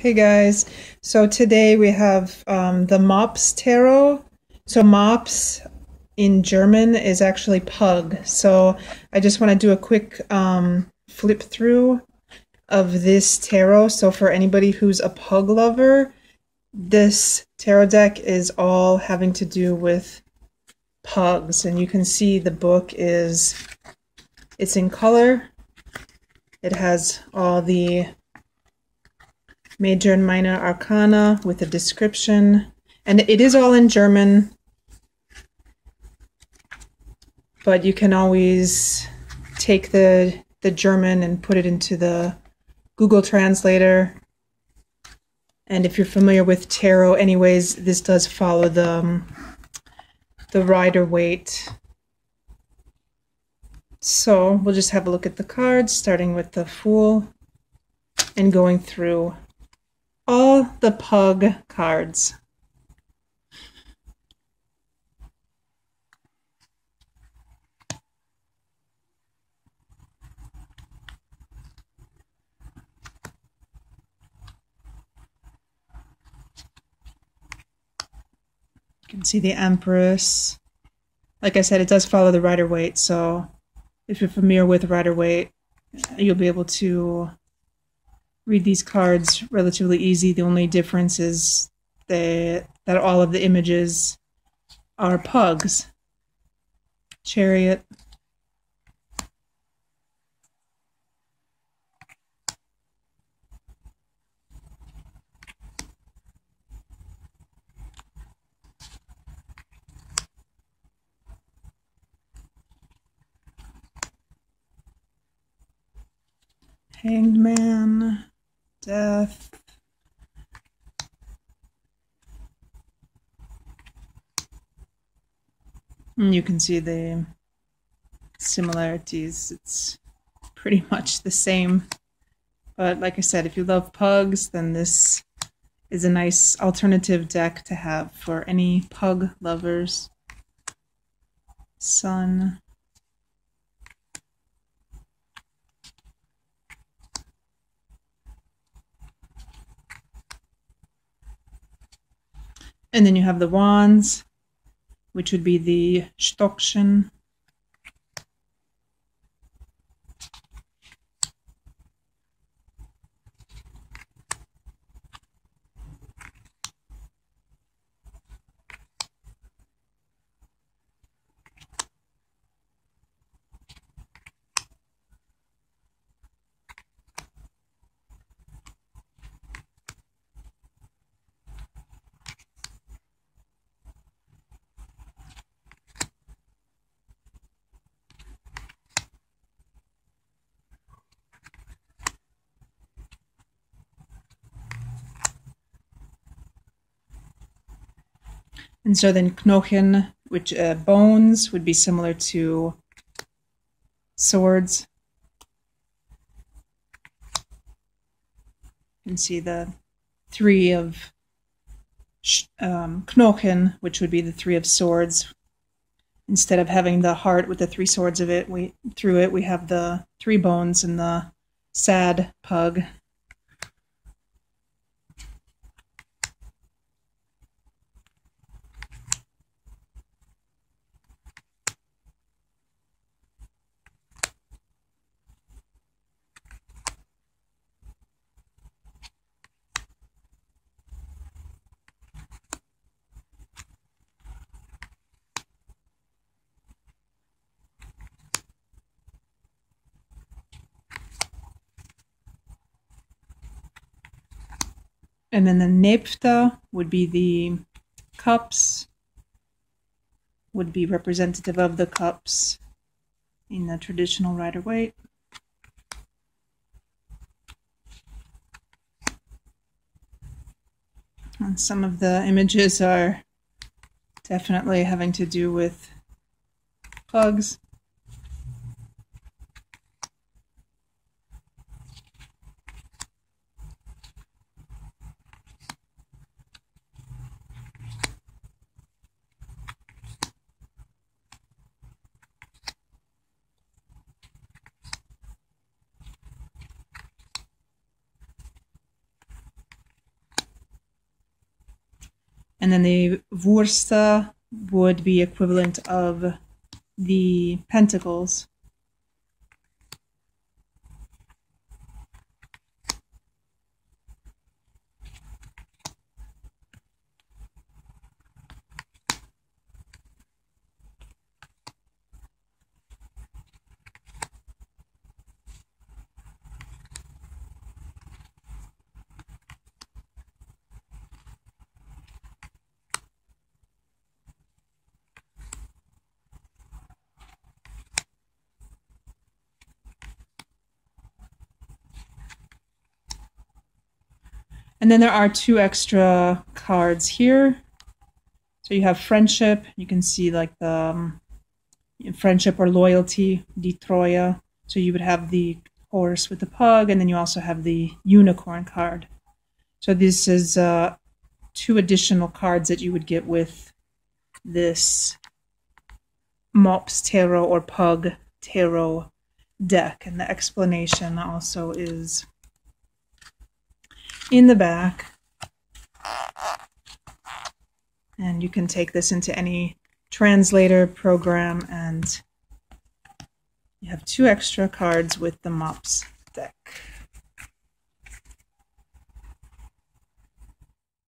Hey guys, so today we have um, the Mops Tarot. So Mops in German is actually pug. So I just want to do a quick um, flip through of this tarot. So for anybody who's a pug lover, this tarot deck is all having to do with pugs. And you can see the book is, it's in color. It has all the major and minor arcana with a description. And it is all in German, but you can always take the the German and put it into the Google Translator. And if you're familiar with tarot, anyways, this does follow the um, the Rider Waite. So we'll just have a look at the cards, starting with the Fool and going through all the pug cards. You can see the Empress. Like I said, it does follow the Rider Waite, so if you're familiar with Rider Waite, you'll be able to read these cards relatively easy. The only difference is that that all of the images are pugs. Chariot. Hanged Man And you can see the similarities. It's pretty much the same. But like I said, if you love pugs, then this is a nice alternative deck to have for any pug lovers. Sun. And then you have the wands, which would be the Stockchen. And so then knochen, which uh, bones would be similar to swords. You can see the three of um, knochen, which would be the three of swords. Instead of having the heart with the three swords of it, we through it we have the three bones and the sad pug. And then the Nepta would be the cups, would be representative of the cups in the traditional Rider Waite. And some of the images are definitely having to do with pugs. And then the Wursta would be equivalent of the pentacles. And then there are two extra cards here. So you have friendship. You can see like the um, friendship or loyalty, Die Treue. So you would have the horse with the pug, and then you also have the unicorn card. So this is uh, two additional cards that you would get with this Mops Tarot or Pug Tarot deck. And the explanation also is in the back. And you can take this into any translator program and you have two extra cards with the MOPS deck.